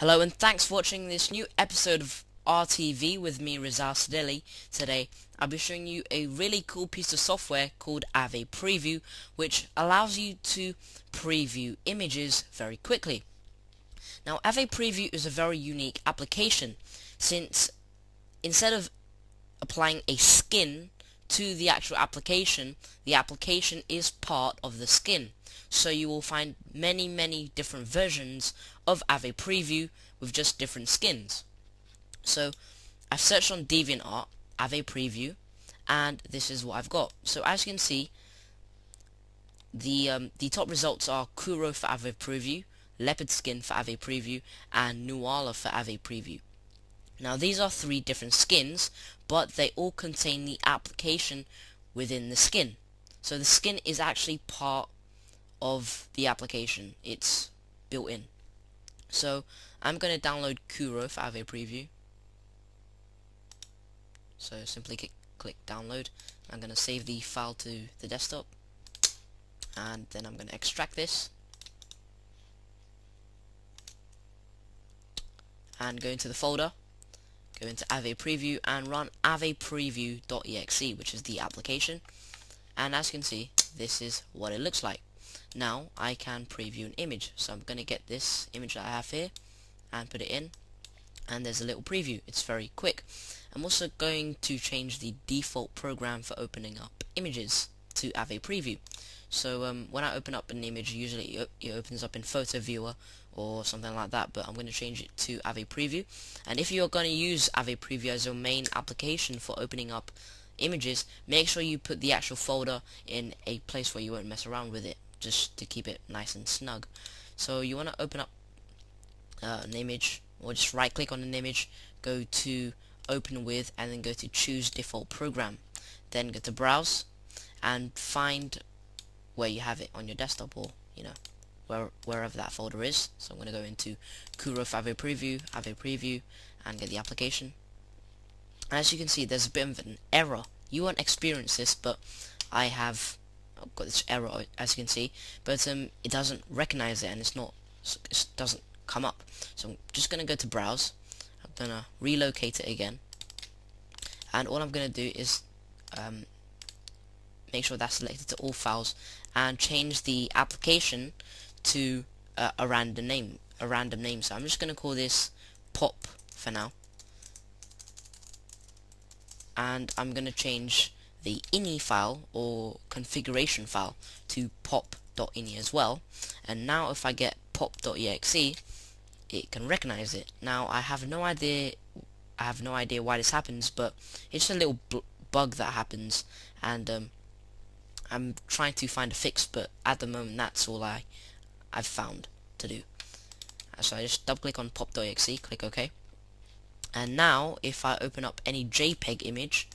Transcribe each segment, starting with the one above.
Hello and thanks for watching this new episode of RTV with me Rizal Sadeli. Today I'll be showing you a really cool piece of software called Ave Preview which allows you to preview images very quickly. Now Ave Preview is a very unique application since instead of applying a skin to the actual application, the application is part of the skin. So you will find many, many different versions of Ave Preview with just different skins. So I've searched on DeviantArt, Ave Preview, and this is what I've got. So as you can see, the um, the top results are Kuro for Ave Preview, Leopard Skin for Ave Preview, and Nuala for Ave Preview. Now these are three different skins, but they all contain the application within the skin. So the skin is actually part of the application. It's built in. So I'm going to download Kuro for Ave Preview. So simply click, click download. I'm going to save the file to the desktop. And then I'm going to extract this. And go into the folder go into Ave Preview and run avepreview.exe which is the application. And as you can see this is what it looks like. Now I can preview an image. So I'm gonna get this image that I have here and put it in. And there's a little preview. It's very quick. I'm also going to change the default program for opening up images to Ave Preview so um, when I open up an image usually it opens up in photo viewer or something like that but I'm going to change it to Ave Preview. And if you're going to use Ave Preview as your main application for opening up images make sure you put the actual folder in a place where you won't mess around with it just to keep it nice and snug. So you want to open up uh, an image or just right click on an image go to open with and then go to choose default program. Then go to browse and find where you have it on your desktop or you know where, wherever that folder is. So I'm going to go into Kuro Ave Preview, Ave Preview, and get the application. As you can see, there's a bit of an error. You won't experience this, but I have I've got this error, as you can see, but um, it doesn't recognize it, and it's not, it doesn't come up. So I'm just going to go to Browse. I'm going to relocate it again, and all I'm going to do is um, make sure that's selected to all files, and change the application to uh, a random name a random name. So I'm just gonna call this pop for now. And I'm gonna change the ini file or configuration file to pop.ini as well. And now if I get pop.exe it can recognize it. Now I have no idea I have no idea why this happens but it's just a little bug that happens. And um, I'm trying to find a fix but at the moment that's all I I've found to do. So I just double click on pop.exe, click OK. And now if I open up any JPEG image,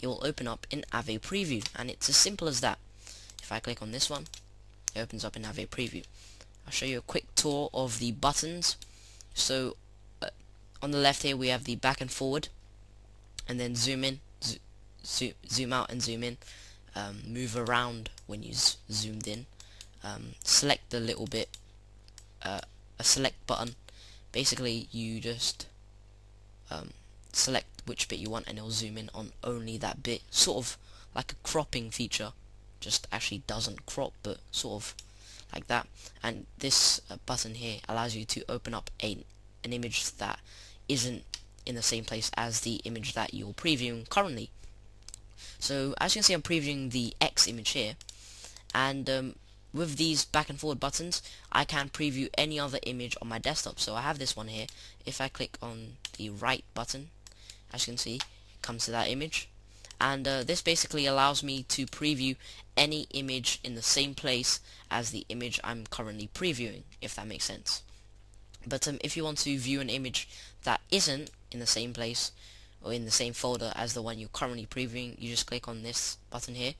it will open up in Ave Preview. And it's as simple as that. If I click on this one, it opens up in Ave Preview. I'll show you a quick tour of the buttons. So uh, on the left here we have the back and forward and then zoom in, zo zoom out and zoom in, um, move around when you zoomed in. Um, select the little bit uh, a select button. Basically you just um, select which bit you want and it'll zoom in on only that bit. Sort of like a cropping feature. Just actually doesn't crop but sort of like that. And this uh, button here allows you to open up a, an image that isn't in the same place as the image that you're previewing currently so as you can see I'm previewing the X image here. And um, with these back and forward buttons I can preview any other image on my desktop. So I have this one here. If I click on the right button as you can see it comes to that image. And uh, this basically allows me to preview any image in the same place as the image I'm currently previewing if that makes sense. But um, if you want to view an image that isn't in the same place or in the same folder as the one you're currently previewing you just click on this button here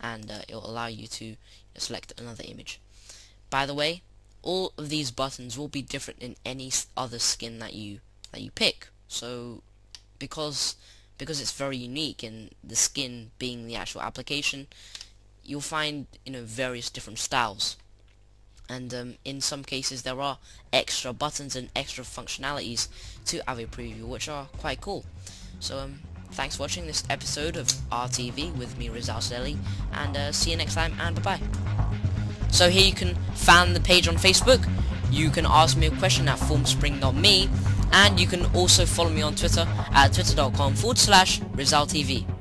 and uh, it will allow you to select another image. By the way, all of these buttons will be different in any other skin that you that you pick. So because because it's very unique and the skin being the actual application, you'll find you know various different styles. and um, in some cases there are extra buttons and extra functionalities to Ave Preview which are quite cool. So um, thanks for watching this episode of RTV with me Rizal and uh, see you next time and bye bye. So here you can fan the page on Facebook, you can ask me a question at formspring.me and you can also follow me on Twitter at twitter.com forward slash RizalTV.